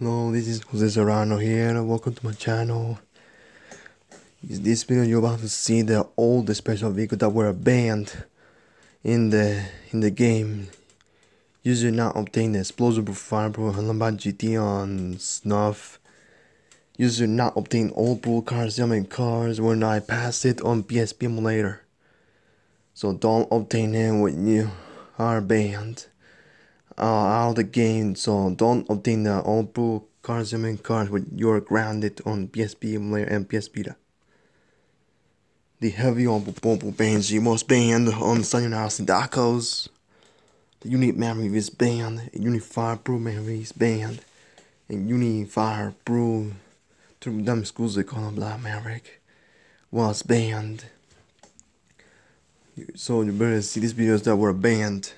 Hello, this is Jose Serrano here. Welcome to my channel. In this video, you're about to see the old special vehicle that were banned in the in the game. User not obtain the explosive fireproof Lamborghini GT on snuff. User not obtain old blue cars, yummy cars when I pass it on PSP emulator. So don't obtain it when you are banned uh, the game. So don't obtain the old blue cars, yummy cars when you're grounded on PSP emulator and PS Vita. The heavy on Bobo you must banned on Sunny House and Dacos. The Unit memory is banned. Unit Fireproof memory is banned. And Unit Fireproof to them schools they call them Black Maverick was banned. So you better see these videos that were banned.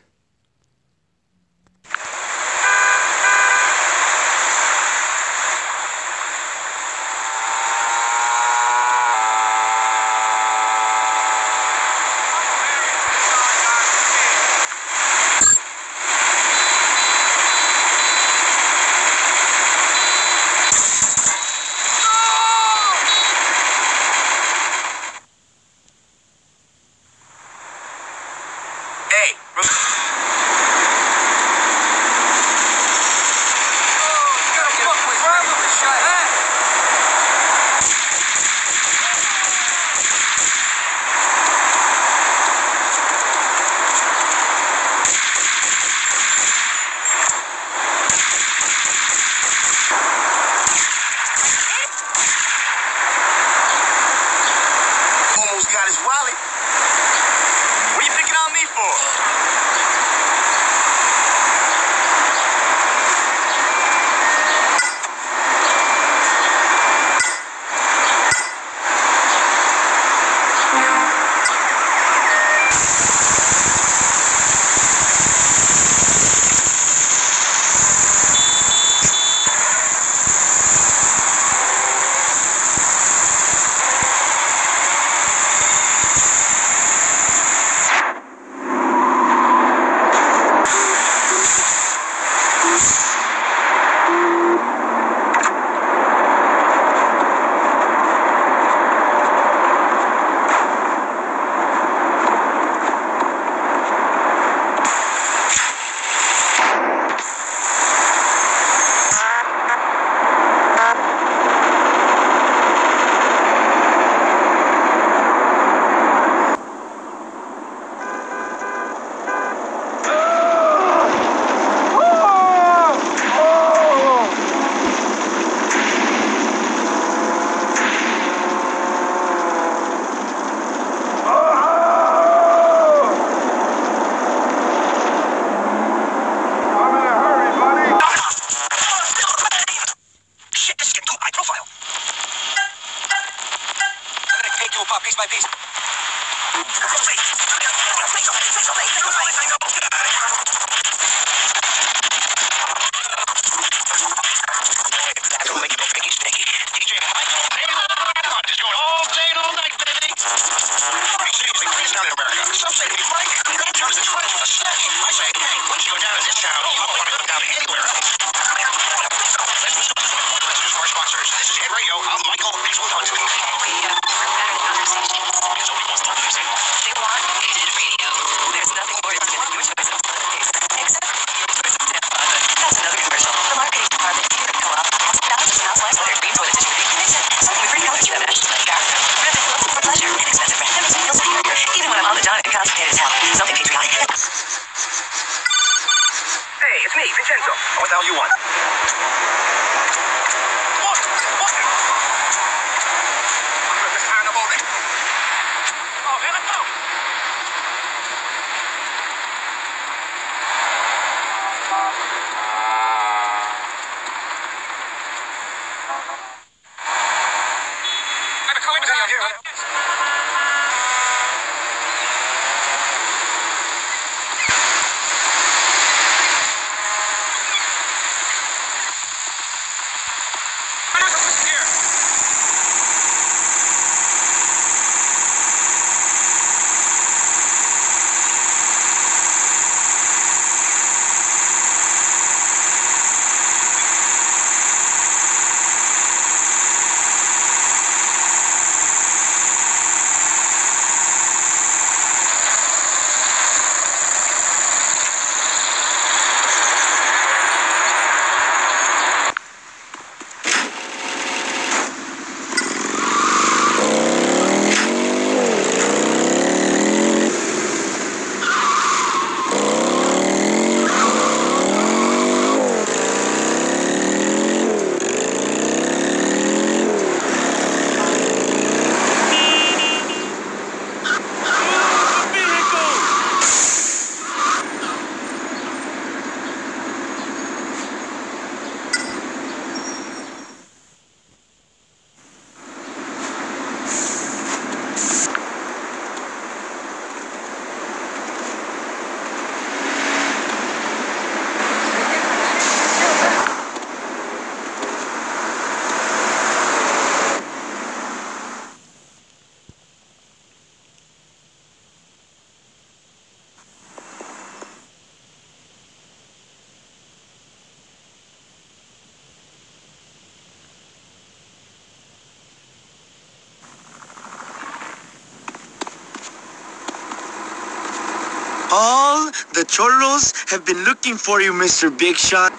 All the cholos have been looking for you, Mr. Big Shot.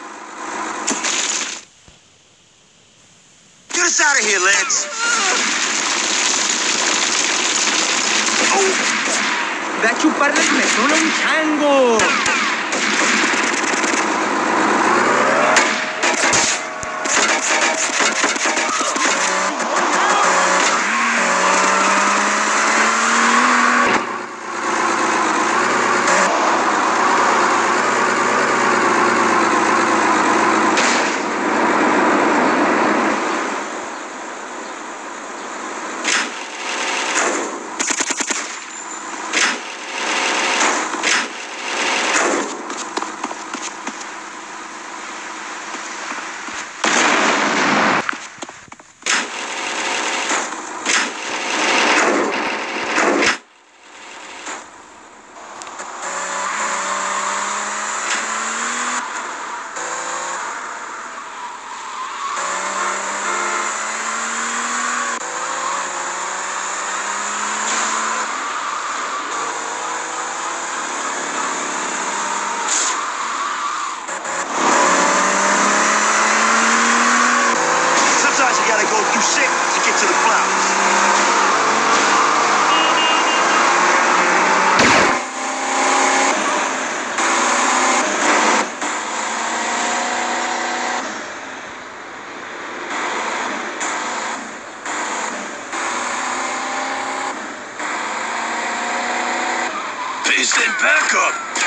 Get us out of here, Lance. Oh. Ve a chuparle el mesón a un chango. Sometimes you gotta go through shit to get to the clouds. They sent backup.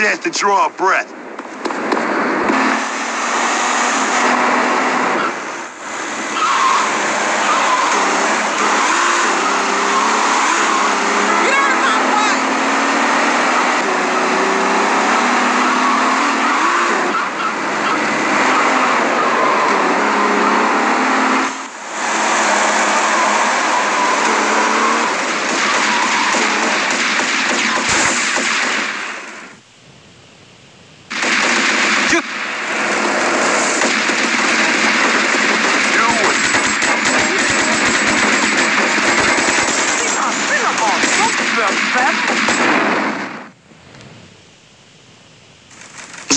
Chance to draw a breath. Do it.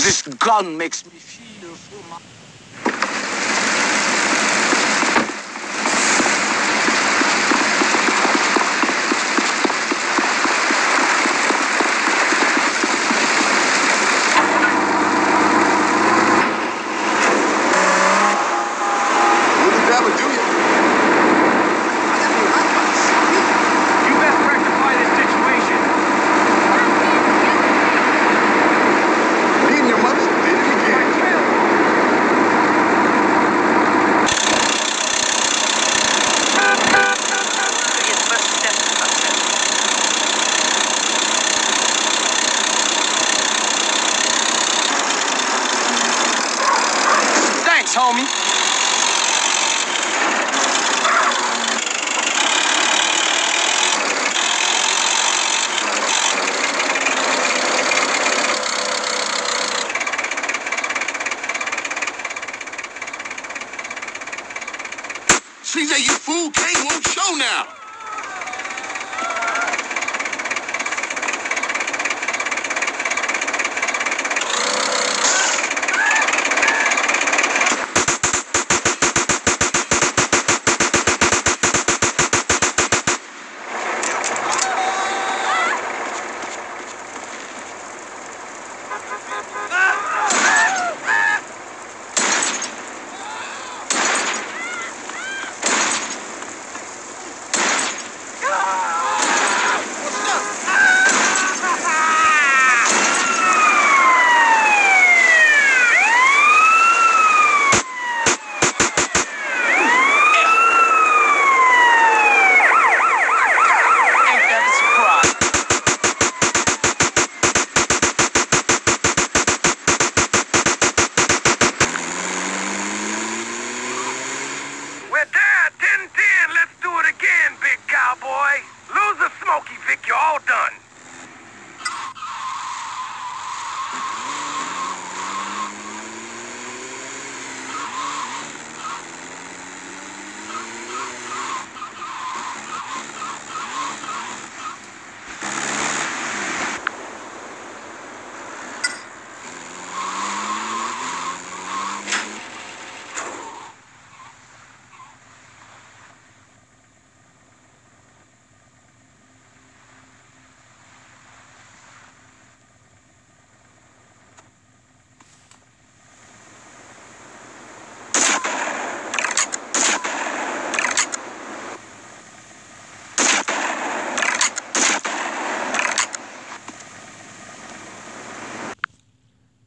This gun makes me feel so much.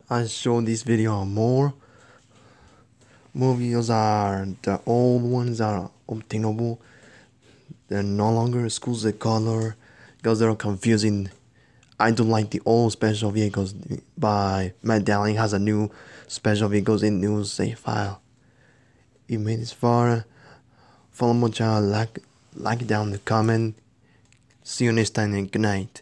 I show this video more movies are the old ones are obtainable. They're no longer exclusive color because they're confusing. I don't like the old special vehicles by Matt Dowling has a new special vehicles in new save file. You made this far. Follow my channel, like like down the comment. See you next time and good night.